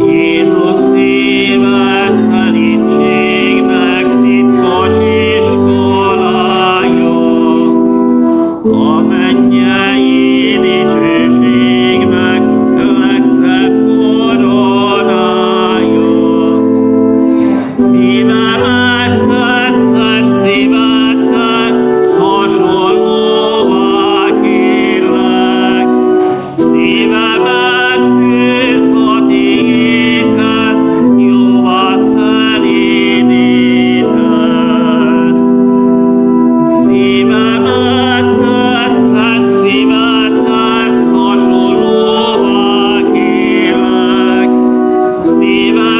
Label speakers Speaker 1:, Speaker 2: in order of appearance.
Speaker 1: Yeah. give